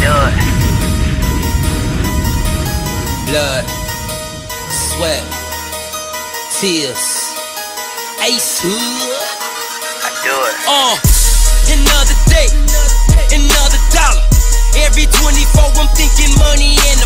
do it. Blood, sweat, tears, Ace Hood. I do it. Uh, another day, another dollar. Every 24, I'm thinking money and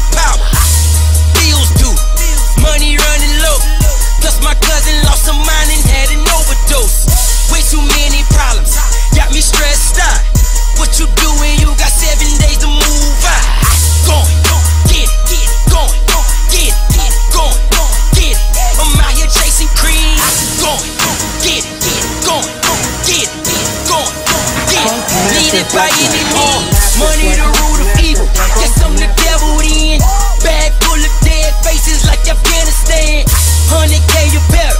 by any means. Money the root of evil. Guess I'm the devil then. Bag full of dead faces like Afghanistan. 100k you better.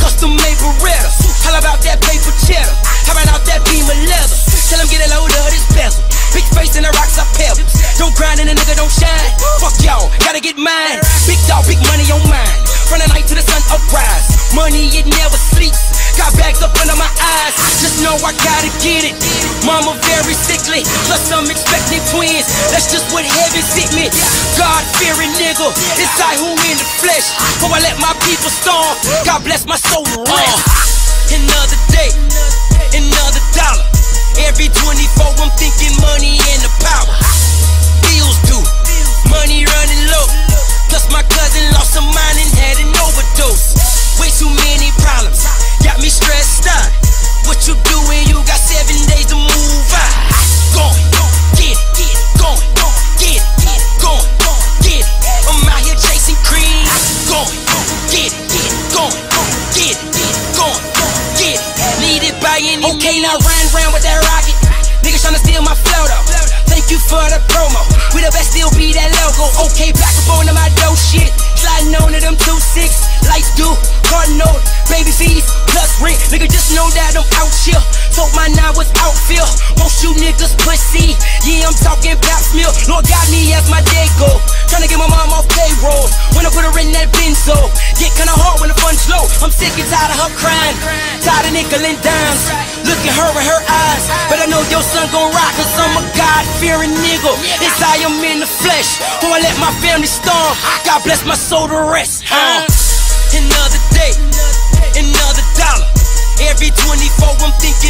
Custom made Beretta. How about that paper cheddar? How about that beam of leather? Tell him get a load of this bezel. Big face and the rocks I pebbles. Don't grind and a nigga don't shine. Fuck y'all, gotta get mine. Big dog, big money on mine. From the night to the sun uprise. Money it never sleeps. Got bags up under my eyes. Know I gotta get it. Mama very sickly. Plus I'm expecting twins. That's just what heaven sent me. God fearing nigga. It's Ace Hood in the flesh. Before I let my people starve. God bless any Okay, now run round with that rocket. Niggas tryna steal my flow though. Thank you for the promo. We the best, still be that logo. Okay, back up on my dough shit. Outfield. Most you niggas pussy. Yeah, I'm talking pap mill. Lord got me as my day go. Tryna get my mom off payroll. When I put her in that benzo. Get kinda hard when the fun's low. I'm sick and tired of her crying. Tired of nickel and dimes. Look at her in her eyes. But I know your son gon' rock, cause I'm a God fearing nigga. It's I am in the flesh. Before I let my family starve. God bless my soul to rest. Uh. Another day, another dollar. Every 24, I'm thinking